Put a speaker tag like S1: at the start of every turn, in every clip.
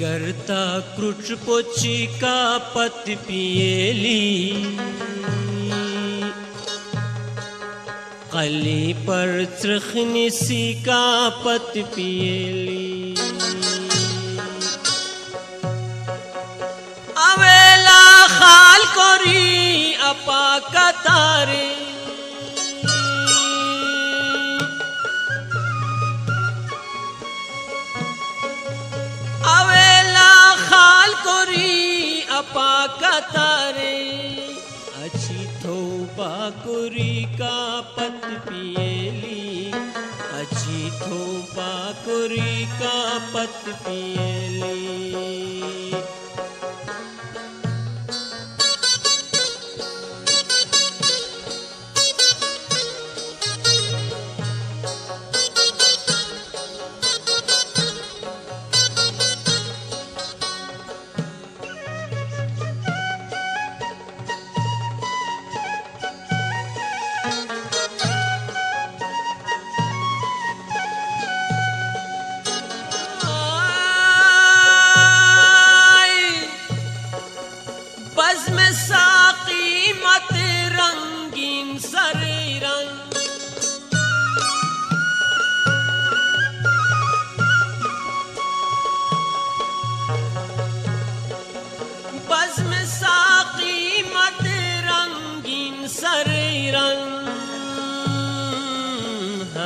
S1: करता क्रुट पोची का पत पियली कली पर त्रखनी सी का पत पियली अवेला खाल कोरी, अपा कतारे कोरी अपा कतारे अच्छी थोपा कुरी का पत पियली अच्छी थोपा कुरी का पत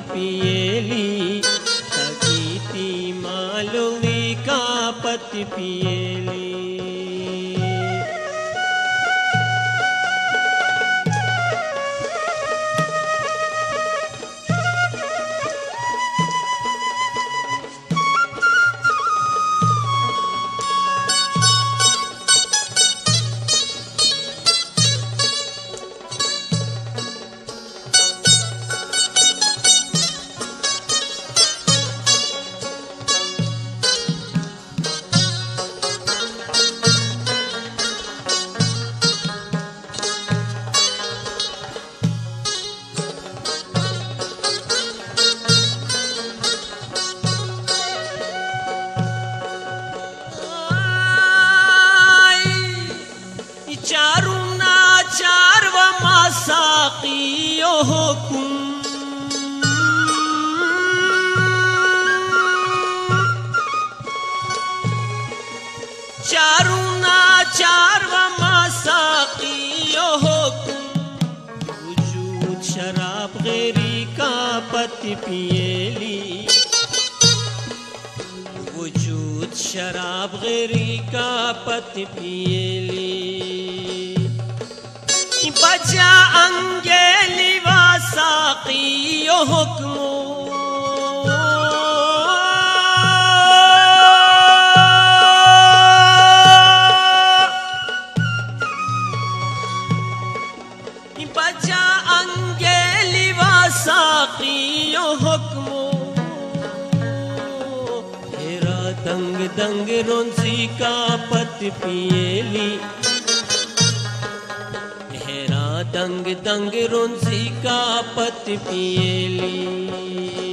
S1: पिति का पति पियेली। शराब गैरी का पत पियली। वजूद शराब गैरी का पत अंगेली वासाकी हुक्मो दंग रोंसी का पत पियली। हेरा दंग दंग रोंसी का पत पियली।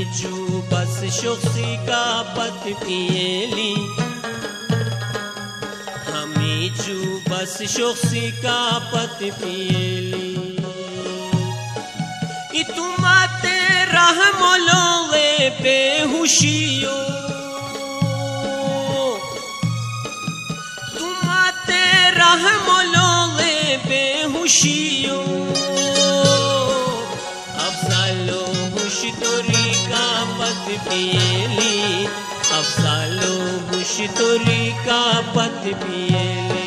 S1: हमी चू बस शुक्सी का पत पियली हमी चू बस शुक्सी का पत पियली ई तुमाते रहमलो वे बेहुशियो। तुमाते रहमलो वे बेहुशियो। पत पियली अफसालो बुश तोरी का पत पियली